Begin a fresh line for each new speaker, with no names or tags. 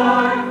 Lord.